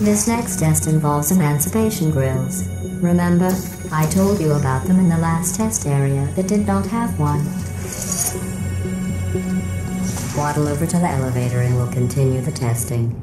This next test involves emancipation grills. Remember, I told you about them in the last test area that did not have one. Waddle over to the elevator and we'll continue the testing.